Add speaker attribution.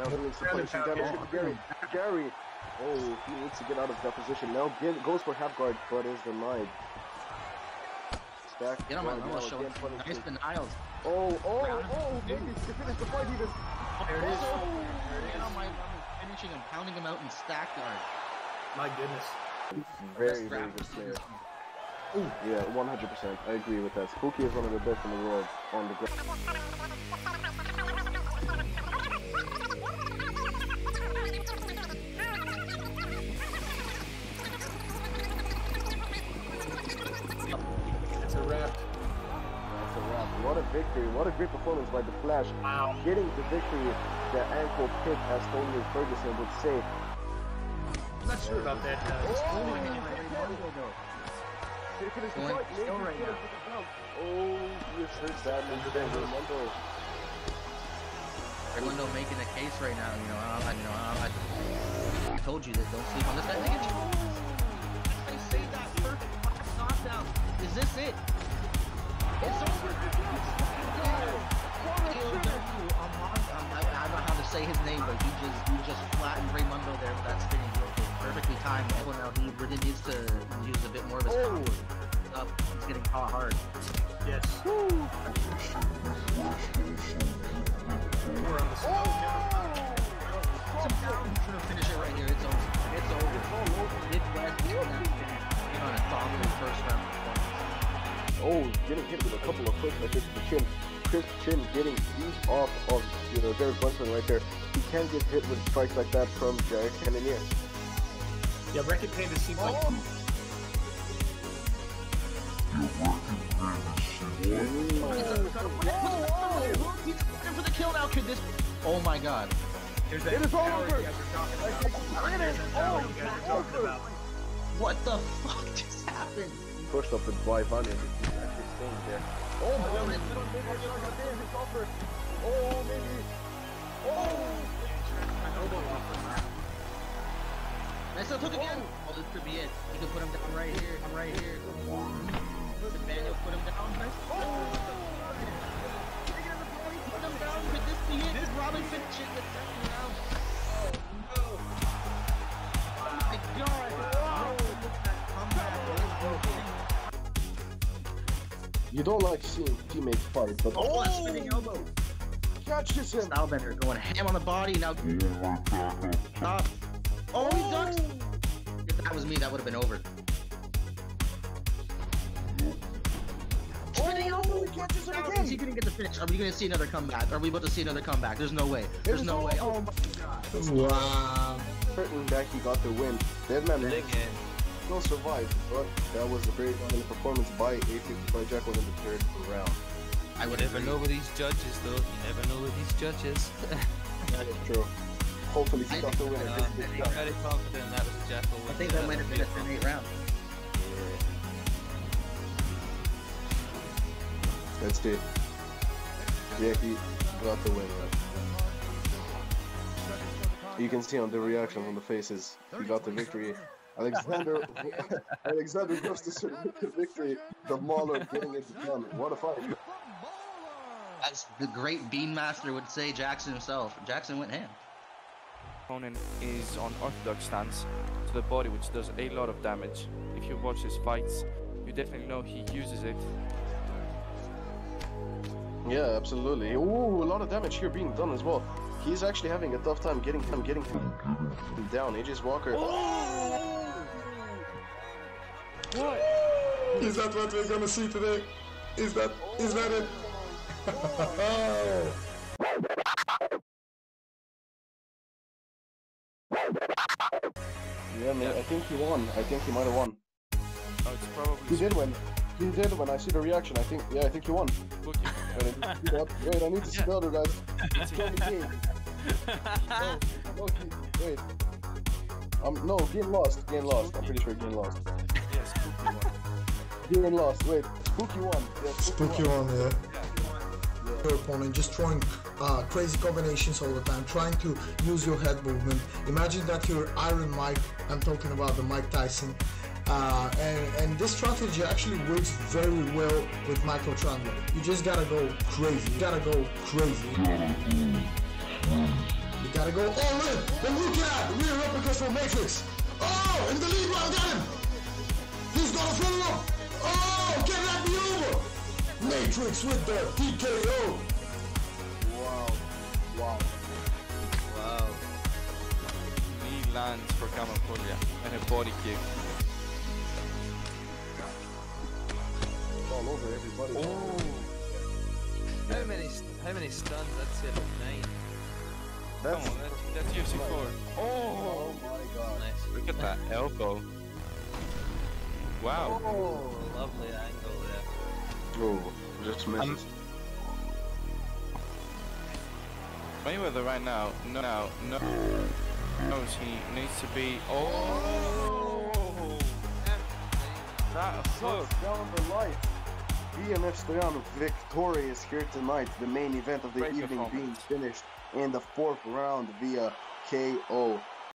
Speaker 1: Now he needs to punish some damage to Gary. Gary. Oh, he needs to get out of that position. Now get, goes for half guard, but is denied. Stack.
Speaker 2: Get on my
Speaker 1: now
Speaker 2: level, show
Speaker 1: again
Speaker 2: Nice
Speaker 1: punishing.
Speaker 2: denials.
Speaker 1: Oh, oh, oh, maybe to finish the fight even.
Speaker 2: There it is. Get on my level, finishing him, pounding him out in stack guard.
Speaker 3: My goodness.
Speaker 1: Very, very good player.
Speaker 2: Ooh.
Speaker 1: Yeah, 100%. I agree with that. Spooky is one of the best in the world on the ground.
Speaker 3: It's a wrap.
Speaker 1: That's a wrap. What a victory. What a great performance by the Flash.
Speaker 3: Wow.
Speaker 1: Getting the victory that ankle pick, as Tony Ferguson would say.
Speaker 3: I'm not sure about that. Uh,
Speaker 1: Did he finish the
Speaker 2: Going still right
Speaker 1: count. Oh, he is hurt badly. Then Raimondo
Speaker 2: making a case right now. You know, I, I- you know, I, I, I told you that don't sleep on this guy. You. I say that perfect last knockdown. Is this it? It's over. I'm on- I'm- I, don't know how to say his name, but he just he just flattened Raymundo there with that spinning blow. Perfectly timed. Well, now he really needs to use a bit more of his
Speaker 1: Oh.
Speaker 2: Up. He's getting caught hard.
Speaker 3: yes. We're on the snow.
Speaker 2: Sit down. He's gonna finish it right here. It's over. It's over. Midwest doing that finish. You know, on a dominant first round performance.
Speaker 1: Oh, getting hit with a couple of quick hits to the chin. Chris Chin getting beat off of you know Derek Brunson right there. He can get hit with strikes like that from Jared Cannonier.
Speaker 3: Yeah, Wreck-It Panda seems like oh.
Speaker 2: He's looking for the kill now. Could this? Oh my God.
Speaker 3: there's that
Speaker 1: It is all
Speaker 3: power
Speaker 1: over.
Speaker 3: you guys are talking about. There's that power you guys are talking about.
Speaker 2: What the fuck just happened?
Speaker 1: Pushed up with Boivani and he's actually staying there. Oh, my God. Oh, maybe.
Speaker 2: I still took again. Oh, this could be it. He could put him down right here. Right here. Could Daniel put him down? Nice. Put be it? Did Robin finish the second round? Oh my Oh, look at that.
Speaker 1: You don't like seeing teammates fight, but
Speaker 2: Oh, that spinning elbow.
Speaker 1: catches him.
Speaker 2: Stylebender going ham on the body. Now stop. Oh, he ducks. Oh. If that was me, that would have been over.
Speaker 1: Catches him
Speaker 2: Now, Is he
Speaker 1: again.
Speaker 2: gonna get the finish? Are we gonna see another comeback? Are we about to see another comeback? There's no way. There's
Speaker 1: is
Speaker 2: no way. Oh my god.
Speaker 4: Wow.
Speaker 1: Certain that he got the win. Deadman still survived, but that was a great dominant performance by A55 Jackal in the third round.
Speaker 2: I would
Speaker 5: never know with these judges, though. You never know with these judges.
Speaker 1: That is true. Hopefully he got the
Speaker 2: think-
Speaker 1: win.
Speaker 5: Uh,
Speaker 1: This
Speaker 5: I'm
Speaker 1: is good.
Speaker 5: very confident that was jackal.
Speaker 2: I think that might have been a 10-8 round.
Speaker 1: Let's see. Yeah, he got the win. You can see on the reaction on the faces, he got the victory. Alexander Alexander Gustafsson with the victory. The Mauler getting it done. What a fight.
Speaker 2: As the great Bean Master would say, Jackson himself. Jackson went ham.
Speaker 6: opponent is on orthodox stance to the body, which does a lot of damage. If you watch his fights, you definitely know he uses it.
Speaker 1: Yeah, absolutely. Ooh, a lot of damage here being done as well. He's actually having a tough time getting him getting him down. AJ's Walker. Oh!
Speaker 4: Is that what we're gonna see today? Is that is that it?
Speaker 1: Yeah, man. I think he won. I think he might have won.
Speaker 6: Oh, it's probably
Speaker 1: He did win. He did when I see the reaction. I think. Yeah, I think he won.
Speaker 6: Spooky.
Speaker 1: Wait, I need to see that. Wait, I need to see the guys. It's Kenny King. Oh, no, he, wait. Um, no, game lost. Game lost. I'm pretty sure game lost.
Speaker 6: yeah, Spooky one.
Speaker 1: Game lost. Wait, Spooky won. Yeah,
Speaker 4: Spooky
Speaker 1: won.
Speaker 4: one, yeah. Your opponent just throwing uh, crazy combinations all the time, trying to use your head movement. Imagine that you're Iron Mike. I'm talking about the Mike Tyson. Uh, and, and this strategy actually works very well with Michael Chandler. You just gotta go crazy. You gotta go crazy. You gotta go all in. But look at rear replicas from Matrix. Oh, in the lead round, got him. He's gonna follow up. Oh, can that be over? Matrix with the TKO.
Speaker 1: Wow. Wow.
Speaker 2: Wow.
Speaker 6: Knee lands for Kamapulia and a body kick.
Speaker 1: All over everybody.
Speaker 6: Oh.
Speaker 5: How many how many stuns? That's it. Nine.
Speaker 6: Come
Speaker 1: That's,
Speaker 6: on, that's, that's UFC 4. Oh,
Speaker 1: oh my god.
Speaker 5: Nice.
Speaker 6: look at that elbow. Wow.
Speaker 1: Oh.
Speaker 5: Lovely angle there.
Speaker 1: Oh, just misses.
Speaker 6: Um, Mayweather right now, no, now, no, knows he needs to be. Oh, oh! that hook.
Speaker 1: Sucks down the light. BMF Stoyanov victorious here tonight. The main event of the
Speaker 6: Great
Speaker 1: evening being finished in the fourth round via KO.